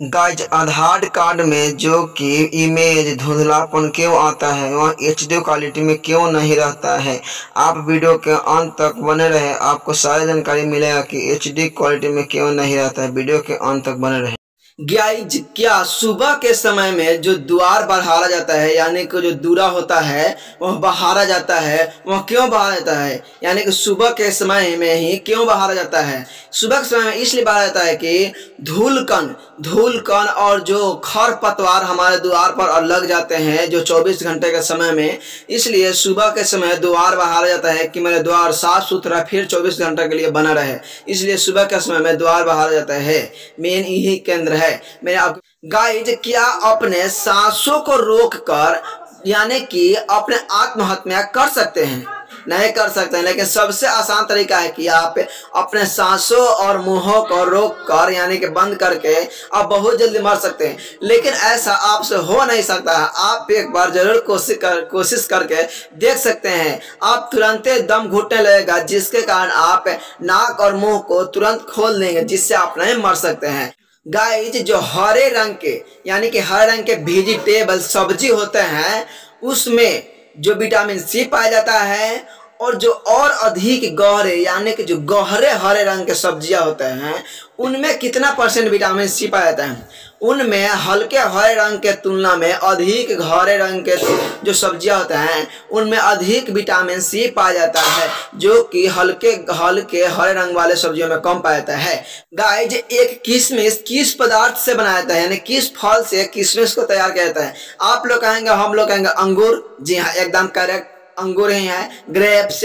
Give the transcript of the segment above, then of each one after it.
Guys, Aadhaar card में जो कि इमेज धुंधलापन क्यों आता है, वह एच डी क्वालिटी में क्यों नहीं रहता है? आप वीडियो के अंत तक बने रहे, आपको सारी जानकारी मिलेगा कि एच डी क्वालिटी में क्यों नहीं रहता है। वीडियो के अंत तक बने रहे। क्या सुबह के समय में जो द्वार बढ़ाया जाता है, यानी कि जो दूरा होता है, वह बहारा जाता है। वह क्यों बहारा जाता है? यानी कि सुबह के समय में ही क्यों बहारा जाता है? सुबह के समय में इसलिए बहारा जाता है कि धूल कण धूल कण और जो खर पतवार हमारे द्वार पर और लग जाते हैं, जो 24 घंटे के समय में, इसलिए सुबह के समय द्वार बहारा जाता है कि मेरे द्वार साफ़ सुथरा फिर 24 घंटे के लिए बना रहे। इसलिए सुबह के समय में द्वार बहारा जाता है। मेन यही केंद्र है। मैंने आप गाइज़ क्या अपने सांसों को रोक कर यानी कि अपने आत्महत्या कर सकते हैं। नहीं कर सकते हैं, लेकिन सबसे आसान तरीका है कि आप अपने सांसों और मुंहों को रोक कर यानी कि बंद करके, आप बहुत जल्दी मर सकते हैं। लेकिन ऐसा आपसे हो नहीं सकता है। आप एक बार ज़रूर कोशिश कर, कोशिश करके देख सकते हैं। आप तुरंत दम घुटने लगेगा, जिसके कारण आप नाक और मुँह को तुरंत खोल देंगे जिससे आप नहीं मर सकते हैं। गाइज़ जो हरे रंग के, यानी कि हर रंग के वेजिटेबल सब्ज़ी होते हैं, उसमें जो विटामिन सी पाया जाता है और जो और अधिक गहरे यानी कि जो गहरे, हरे रंग के सब्ज़ियाँ होते हैं, उनमें कितना परसेंट विटामिन सी पाया जाता है? उनमें हल्के हरे रंग के तुलना में अधिक हरे रंग के जो सब्ज़ियाँ होते हैं, उनमें अधिक विटामिन सी पाया जाता है, जो कि हल्के हल्के हरे रंग वाले सब्जियों में कम पाया जाता है। गाइज़ एक किशमिश किस पदार्थ से बनाया जाता है? यानी किस फल से, किशमिश को तैयार किया जाता है? आप लोग कहेंगे, हम लोग कहेंगे, अंगूर। जी हाँ एकदम करेक्ट अंगूर ही है। ग्रेप्स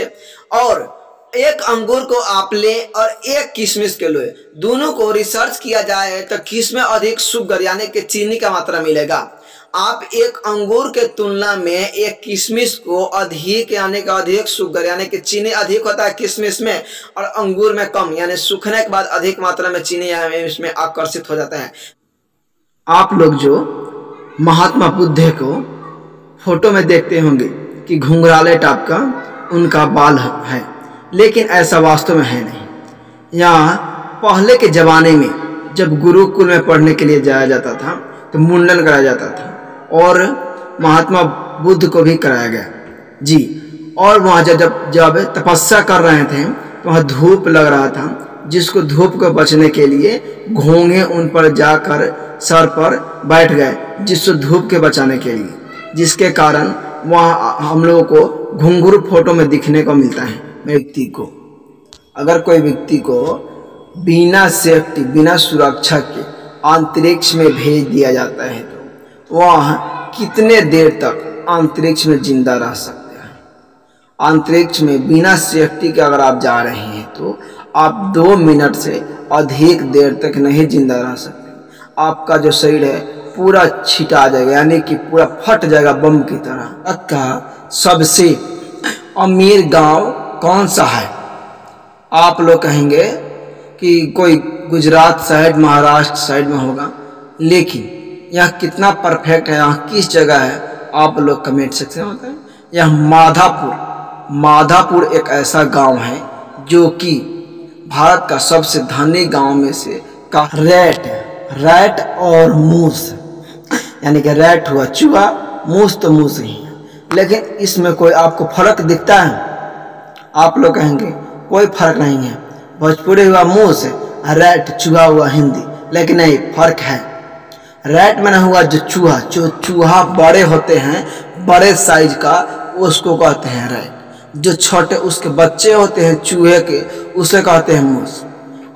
और एक अंगूर को आप ले और एक किशमिश के लोए। दोनों को रिसर्च किया जाए तो किसमें अधिक शुगर, यानी कि चीनी का मात्रा मिलेगा। आप एक अंगूर के तुलना में एक किशमिश को अधिक, यानी कि अधिक शुगर, यानी कि चीनी अधिक होता है किशमिश में और अंगूर में कम, यानी सूखने के बाद अधिक मात्रा में चीनी इसमें आकर्षित हो जाता है। आप लोग जो महात्मा बुद्ध को फ़ोटो में देखते होंगे कि घुंघराले टाप का उनका बाल है, लेकिन ऐसा वास्तव में है नहीं। यहाँ पहले के ज़माने में जब गुरुकुल में पढ़ने के लिए जाया जाता था तो मुंडन कराया जाता था, और महात्मा बुद्ध को भी कराया गया। जी, और वहाँ जब जब जब तपस्या कर रहे थे तो वहाँ धूप लग रहा था, जिसको धूप को बचने के लिए घोंगे उन पर जाकर सर पर बैठ गए जिसको धूप के बचाने के लिए, जिसके कारण वहाँ हम लोगों को घुंघरू फ़ोटो में दिखने को मिलता है व्यक्ति को। अगर कोई व्यक्ति को बिना सेफ्टी, बिना सुरक्षा के अंतरिक्ष में भेज दिया जाता है तो वह कितने देर तक अंतरिक्ष में ज़िंदा रह सकते हैं? अंतरिक्ष में बिना सेफ्टी के अगर आप जा रहे हैं तो आप दो मिनट से अधिक देर तक नहीं ज़िंदा रह सकते। आपका जो शरीर है पूरा छिटा जाएगा, यानी कि पूरा फट जाएगा बम की तरह। का सबसे अमीर गाँव कौन सा है? आप लोग कहेंगे कि कोई गुजरात साइड, महाराष्ट्र साइड में होगा, लेकिन यह कितना परफेक्ट है, यहाँ किस जगह है, आप लोग कमेंट में बताएँ। यह माधापुर माधापुर एक ऐसा गाँव है जो कि भारत का सबसे धनी गाँव में से का रैट है, रैट और मूस यानी कि रैट हुआ, चूहा, मूस तो मूस ही है। लेकिन इसमें कोई आपको फ़र्क दिखता है? आप लोग कहेंगे, कोई फ़र्क नहीं है। भोजपुरी हुआ मूस रैट चूहा हुआ हिंदी, लेकिन नहीं फ़र्क है। रैट में हुआ जो चूहा जो चूहा बड़े होते हैं, बड़े साइज़ का, उसको कहते हैं रैट जो छोटे, उसके बच्चे होते हैं चूहे के, उसे कहते हैं मूस।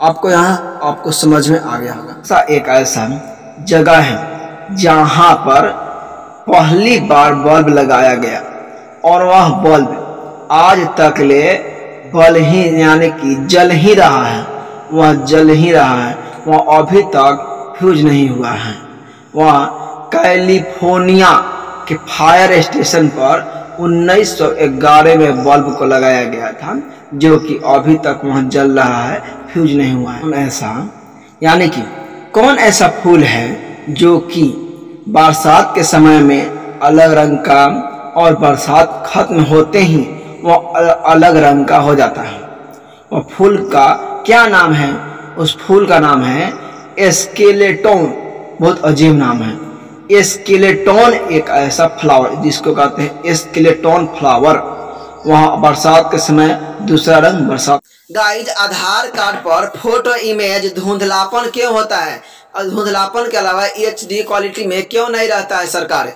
आपको यहाँ, आपको समझ में आ गया होगा। सा एक ऐसा जगह है। जहाँ पर पहली बार बल्ब लगाया गया। और वह बल्ब आज तक ले बल ही, यानी कि जल ही रहा है। वह जल ही रहा है। वह अभी तक फ्यूज नहीं हुआ है। वह कैलिफ़ोर्निया के फायर स्टेशन पर 1911 में बल्ब को लगाया गया था, जो कि अभी तक वहाँ जल रहा है, फ्यूज नहीं हुआ है। ऐसा? यानी कि कौन ऐसा फूल है जो कि बरसात के समय में अलग रंग का और बरसात खत्म होते ही वो अलग रंग का हो जाता है। और फूल का क्या नाम है? उस फूल का नाम है एस्केलेटोन। बहुत अजीब नाम है। एस्केलेटोन एक ऐसा फ्लावर, जिसको कहते हैं एस्केलेटोन फ्लावर। वहाँ बरसात के समय दूसरा रंग बरसात। गाइज़ आधार कार्ड पर फ़ोटो, इमेज, धुंधलापन क्यों होता है? धुंधलापन के अलावा एच डी क्वालिटी में क्यों नहीं रहता है सरकार?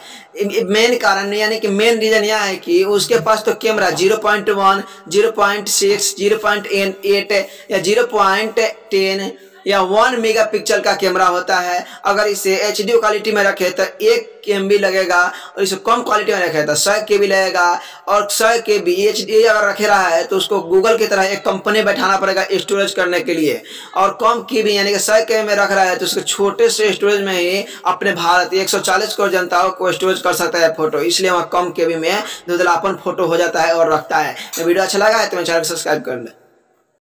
मेन कारण यानी कि मेन रीजन यह है कि उसके पास तो camera zero point one zero point six zero point eight या ज़ीरो पॉइंट टेन या वन मेगा पिक्सल का कैमरा होता है। अगर इसे एच क्वालिटी में रखे तो एक बी लगेगा और इसे कम क्वालिटी में रखे तो सौ के लगेगा। और सौ के बी एच अगर रखे रहा है तो उसको गूगल की तरह एक कंपनी बैठाना पड़ेगा स्टोरेज करने के लिए। और कम के बी यानी कि सौ के में रख रहा है तो उसके छोटे से स्टोरेज में ही अपने भारत एक सौ चालीस करोड़ जनताओं को स्टोरेज कर सकता है फ़ोटो इसलिए वहाँ कम के बी में धुधलापन फ़ोटो हो जाता है और रखता है। वीडियो अच्छा लगा है तो मैं चैनल सब्सक्राइब कर लें।